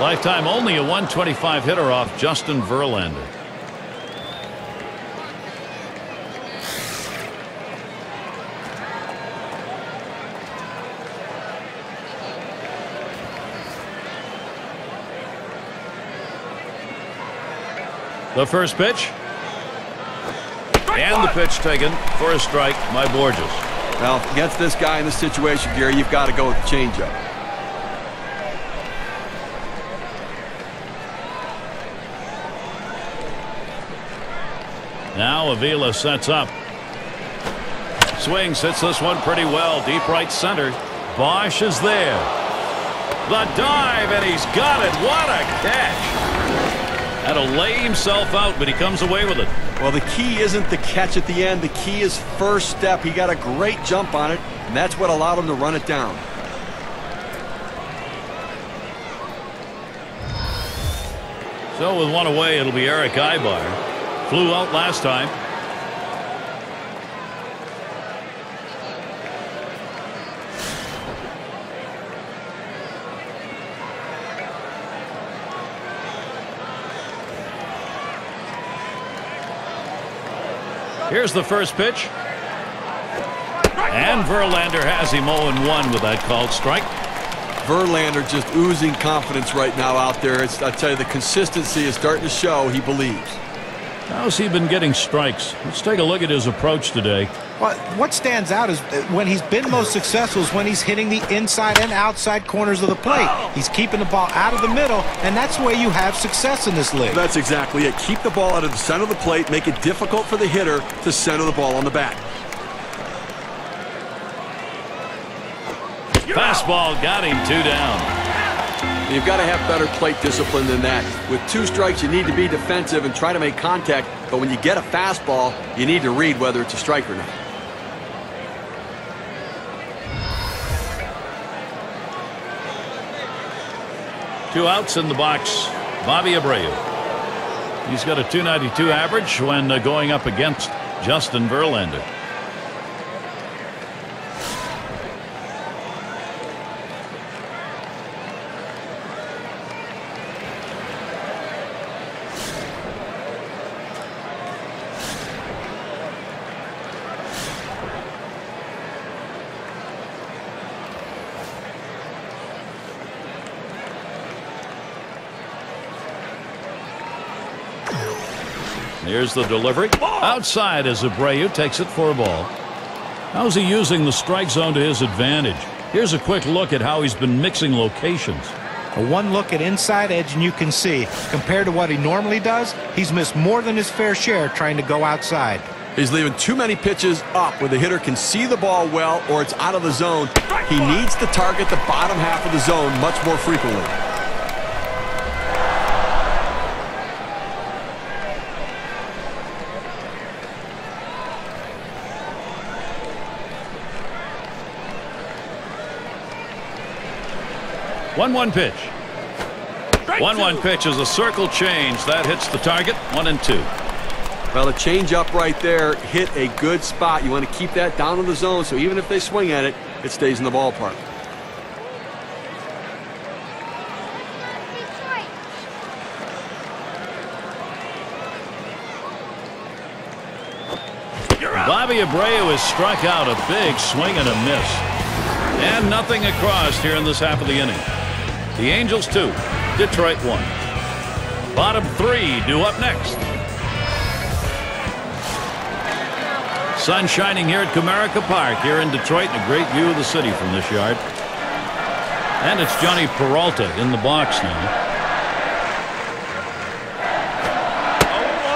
Lifetime only a 125 hitter off Justin Verlander. The first pitch. And the pitch taken for a strike by Bourjos. Now, against this guy in this situation, Gary, you've got to go with the changeup. Now Avila sets up. Swing hits this one pretty well. Deep right center. Boesch is there. The dive, and he's got it. What a catch. Had to lay himself out, but he comes away with it. Well, the key isn't the catch at the end. The key is first step. He got a great jump on it, and that's what allowed him to run it down. So with one away, it'll be Erick Aybar. Flew out last time. Here's the first pitch. And Verlander has him 0-1 with that called strike. Verlander just oozing confidence right now out there. It's, I tell you, the consistency is starting to show he believes. How's he been getting strikes? Let's take a look at his approach today. Well, what stands out is uh, when he's been most successful is when he's hitting the inside and outside corners of the plate. He's keeping the ball out of the middle, and that's the way you have success in this league. That's exactly it. Keep the ball out of the center of the plate, make it difficult for the hitter to center the ball on the bat. Fastball got him two down. You've got to have better plate discipline than that. With two strikes, you need to be defensive and try to make contact. But when you get a fastball, you need to read whether it's a strike or not. Two outs in the box. Bobby Abreu. He's got a 292 average when uh, going up against Justin Verlander. Here's the delivery. Outside as Abreu takes it for a ball. How's he using the strike zone to his advantage? Here's a quick look at how he's been mixing locations. A one look at inside edge and you can see, compared to what he normally does, he's missed more than his fair share trying to go outside. He's leaving too many pitches up where the hitter can see the ball well or it's out of the zone. He needs to target the bottom half of the zone much more frequently. One one pitch. One one pitch is a circle change that hits the target. One and two. Well, the change up right there hit a good spot. You want to keep that down in the zone so even if they swing at it, it stays in the ballpark. Bobby Abreu has struck out a big swing and a miss. And nothing across here in this half of the inning. The Angels two, Detroit one. Bottom three due up next. Sun shining here at Comerica Park here in Detroit and a great view of the city from this yard. And it's Jhonny Peralta in the box now.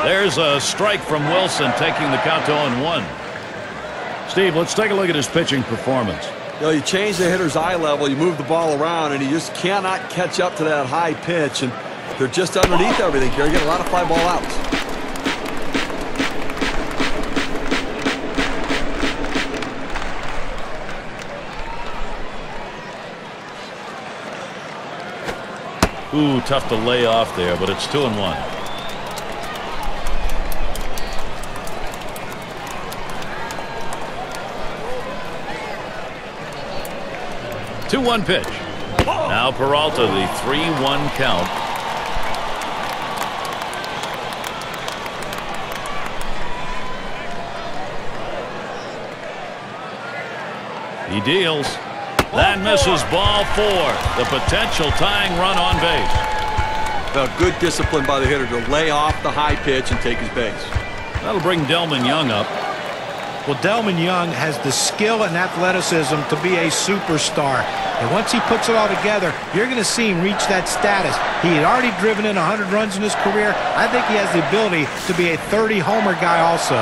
There's a strike from Wilson taking the count to 0-1. Steve, let's take a look at his pitching performance. You know, you change the hitter's eye level, you move the ball around, and he just cannot catch up to that high pitch. And they're just underneath everything. Here. You get a lot of fly ball outs. Ooh, tough to lay off there, but it's two and one. Two one pitch. Now Peralta, the 3-1 count. He deals. That misses ball four. The potential tying run on base. A good discipline by the hitter to lay off the high pitch and take his base. That'll bring Delmon Young up. Well, Delmon Young has the skill and athleticism to be a superstar. And once he puts it all together, you're going to see him reach that status. He had already driven in 100 runs in his career. I think he has the ability to be a 30-homer guy also.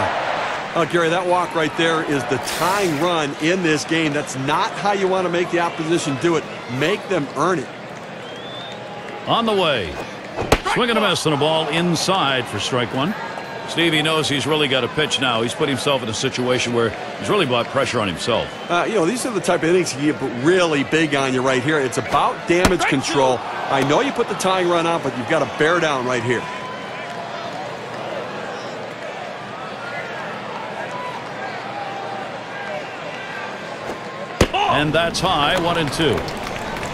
Oh, Gary, that walk right there is the tying run in this game. That's not how you want to make the opposition do it. Make them earn it. On the way. Swinging a miss on a ball inside for strike one. Stevie knows he's really got a pitch now. He's put himself in a situation where he's really brought pressure on himself. Uh, you know, these are the type of innings you get really big on you right here. It's about damage control. I know you put the tying run on, but you've got to bear down right here. And that's high, one and two.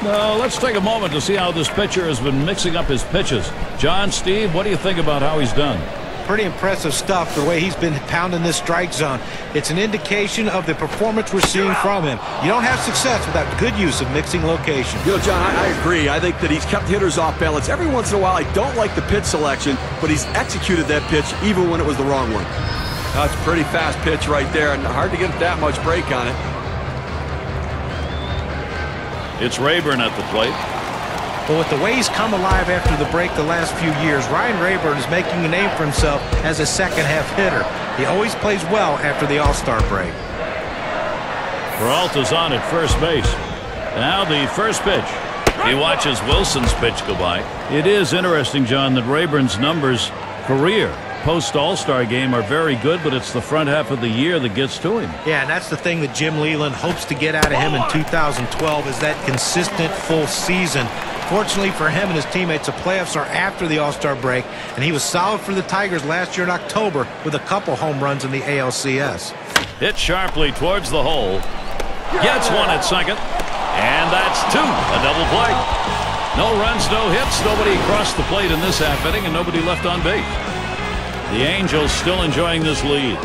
Now, let's take a moment to see how this pitcher has been mixing up his pitches. John, Steve, what do you think about how he's done? Pretty impressive stuff, the way he's been pounding this strike zone. It's an indication of the performance we're seeing from him. You don't have success without good use of mixing location. You know, John, I, I agree. I think that he's kept hitters off balance. Every once in a while, I don't like the pitch selection, but he's executed that pitch even when it was the wrong one. That's a pretty fast pitch right there, and hard to get that much break on it. It's Raburn at the plate. But with the way he's come alive after the break the last few years, Ryan Raburn is making a name for himself as a second-half hitter. He always plays well after the All-Star break. Peralta's on at first base. Now the first pitch. He watches Wilson's pitch go by. It is interesting, John, that Raburn's numbers career post All-Star game are very good, but it's the front half of the year that gets to him. Yeah, and that's the thing that Jim Leyland hopes to get out of him in 2012 is that consistent full season. Fortunately for him and his teammates, the playoffs are after the All-Star break, and he was solid for the Tigers last year in October with a couple home runs in the ALCS. Hit sharply towards the hole. Gets one at second. And that's two. A double play. No runs, no hits. Nobody crossed the plate in this half inning, and nobody left on base. The Angels still enjoying this lead.